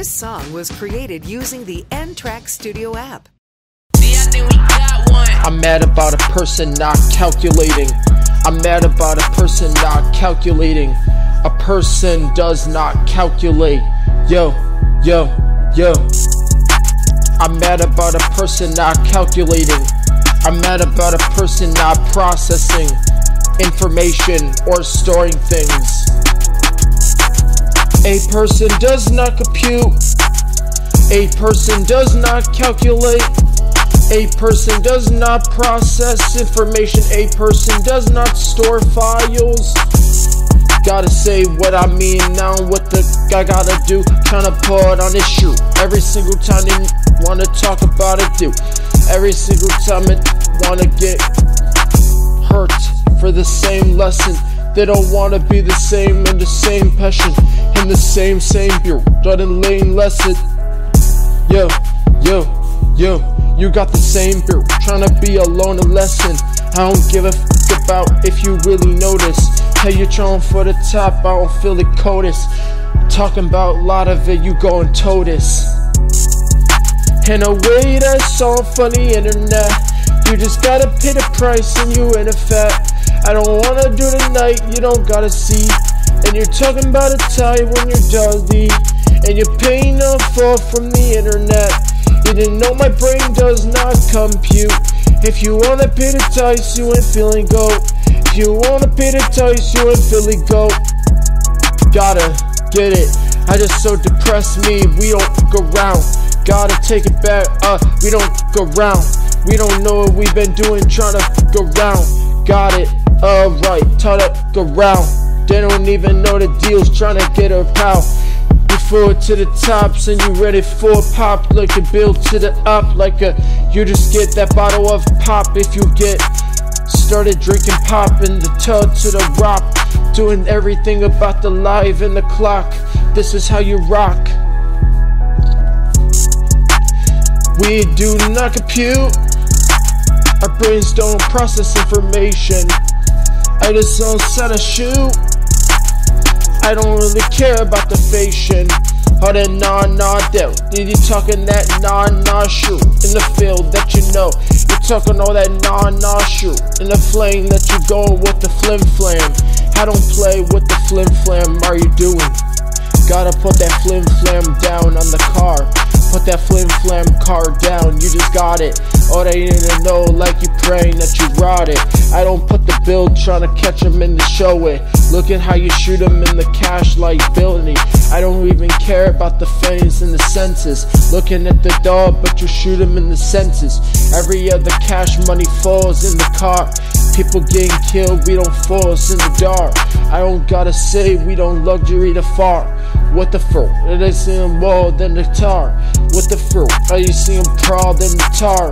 This song was created using the N Track Studio app. I'm mad about a person not calculating. I'm mad about a person not calculating. A person does not calculate. Yo, yo, yo. I'm mad about a person not calculating. I'm mad about a person not processing information or storing things. A person does not compute. A person does not calculate. A person does not process information. A person does not store files. Gotta say what I mean now, what the I gotta do. Tryna put on his shoe. Every single time they wanna talk about it, do. Every single time it wanna get hurt for the same lesson. They don't wanna be the same in the same passion, in the same same beer, doesn't lane lesson. Yo, yo, yo, you got the same beer, trying to be alone a lesson. I don't give a f about if you really notice. Hey, you're trying for the top, I don't feel the coldest. Talking about a lot of it, you going totus. In a way that's all funny internet. Just gotta pay the price and you in a fat. I don't wanna do the night, you don't gotta see. And you're talking about a tie when you're dusty. And you're paying a fall from the internet. You didn't know my brain does not compute. If you wanna pay the dice, you ain't feeling goat. If you wanna pay the dice, you ain't feeling goat. Gotta get it. I just so depressed me, we don't go around. Gotta take it back, uh, we don't go around. We don't know what we've been doing, trying to go around. Got it, alright, taught to go around. They don't even know the deals, trying to get her pal. You forward to the tops and you ready for a pop like a build to the up like a you just get that bottle of pop if you get started drinking pop in the tub to the rock doing everything about the live and the clock this is how you rock we do not compute our brains don't process information I just don't set a shoe I don't really care about the fashion or the nah nah deal. Did you talking that nah nah shoe in the field that you know? You talking all that nah nah shoe in the flame that you going with the flim flam. I don't play with the flim flam. Are you doing? Gotta put that flim flam down on the car. Put that flim flam car down. You just got it. All they need to know, like you praying that you rot it. I don't put the build trying to catch them in the show it. Look at how you shoot them in the cash like liability. I don't even care about the feigns and the senses. Looking at the dog, but you shoot them in the senses. Every other cash money falls in the car. People getting killed, we don't force in the dark. I don't gotta say we don't luxury the far. What the fruit? They see them more than the tar. What the fruit? You see them proud than the tar?